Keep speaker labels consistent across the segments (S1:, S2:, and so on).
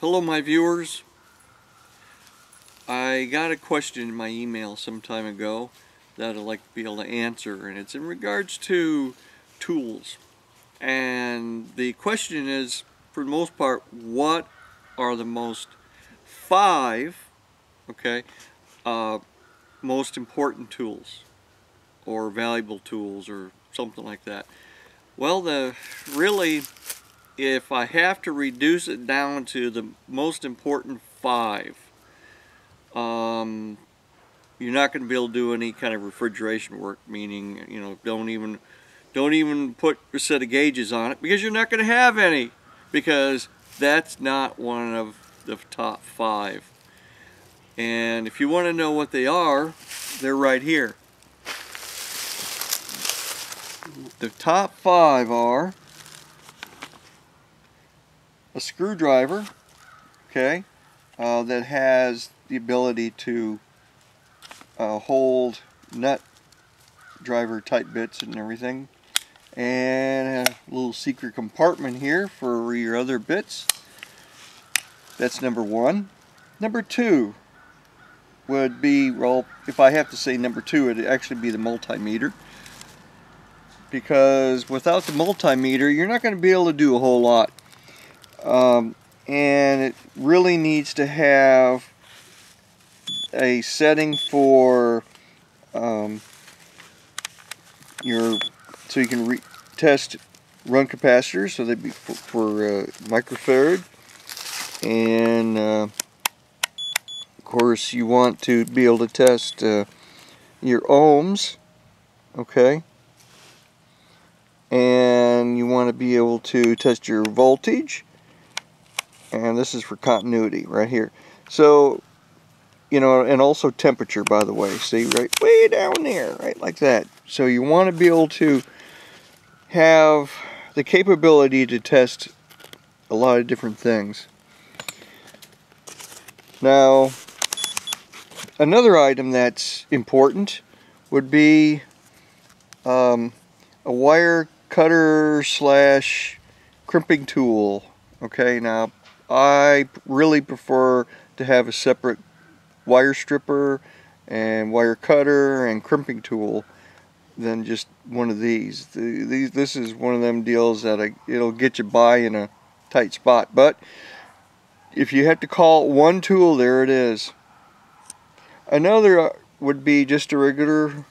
S1: Hello my viewers. I got a question in my email some time ago that I'd like to be able to answer and it's in regards to tools. And the question is, for the most part, what are the most five, okay, uh, most important tools or valuable tools or something like that. Well, the really if I have to reduce it down to the most important five, um, you're not going to be able to do any kind of refrigeration work, meaning, you know, don't even, don't even put a set of gauges on it because you're not going to have any because that's not one of the top five. And if you want to know what they are, they're right here. The top five are a screwdriver, okay, uh, that has the ability to uh, hold nut driver type bits and everything. And a little secret compartment here for your other bits. That's number one. Number two would be well if I have to say number two it'd actually be the multimeter. Because without the multimeter you're not going to be able to do a whole lot um, and it really needs to have a setting for um, your so you can test run capacitors so they'd be for, for uh, microfarad. And uh, of course you want to be able to test uh, your ohms okay? And you want to be able to test your voltage and this is for continuity right here. So you know and also temperature by the way. See right way down there right like that. So you want to be able to have the capability to test a lot of different things. Now another item that's important would be um, a wire cutter slash crimping tool. Okay now I really prefer to have a separate wire stripper and wire cutter and crimping tool than just one of these. The, these this is one of them deals that I, it'll get you by in a tight spot. But if you have to call one tool, there it is. Another uh, would be just a regular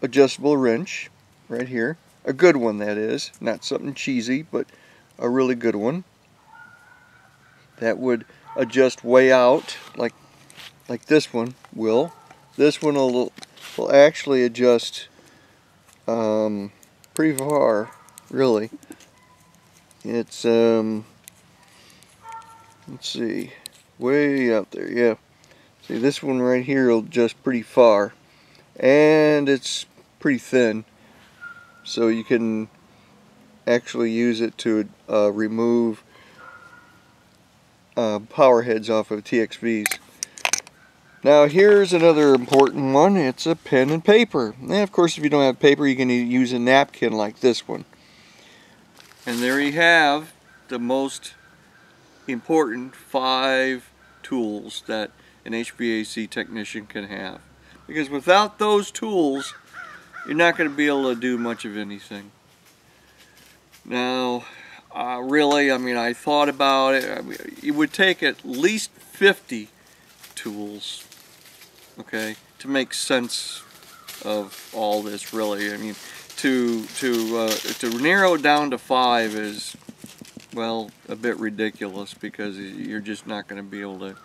S1: adjustable wrench right here. A good one that is, not something cheesy, but a really good one that would adjust way out like like this one will. This one will, will actually adjust um, pretty far, really. It's, um, let's see, way out there, yeah. See, this one right here will adjust pretty far. And it's pretty thin. So you can actually use it to uh, remove uh, power heads off of TXVs. Now here's another important one. It's a pen and paper. And of course if you don't have paper you can use a napkin like this one. And there you have the most important five tools that an HVAC technician can have. Because without those tools you're not going to be able to do much of anything. Now uh, really, I mean, I thought about it. I mean, it would take at least 50 tools, okay, to make sense of all this. Really, I mean, to to uh, to narrow it down to five is, well, a bit ridiculous because you're just not going to be able to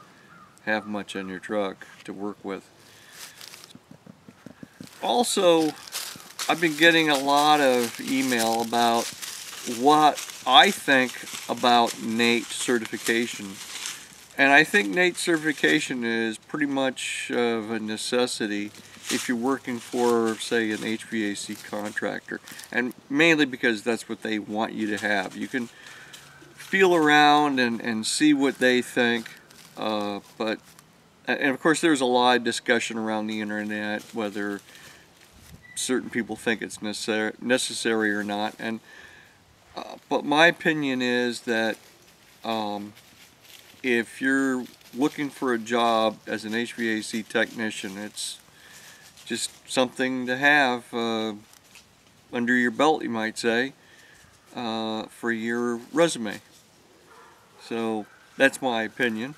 S1: have much on your truck to work with. Also, I've been getting a lot of email about what I think about NATE certification. And I think NATE certification is pretty much of a necessity if you're working for, say, an HVAC contractor. And mainly because that's what they want you to have. You can feel around and, and see what they think. Uh, but, and of course, there's a lot of discussion around the internet whether certain people think it's necessary, necessary or not. And but my opinion is that um, if you're looking for a job as an HVAC technician, it's just something to have uh, under your belt, you might say, uh, for your resume. So that's my opinion.